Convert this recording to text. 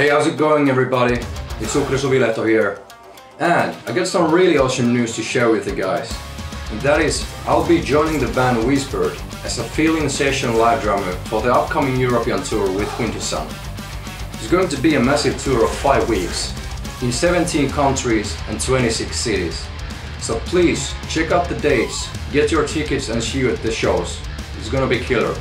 Hey, how's it going everybody? It's Ukri Suvilehto here. And I got some really awesome news to share with you guys. And that is, I'll be joining the band Whispered as a filling session live drummer for the upcoming European tour with Wintersun. It's going to be a massive tour of 5 weeks, in 17 countries and 26 cities. So please check out the dates, get your tickets and see you at the shows. It's gonna be killer.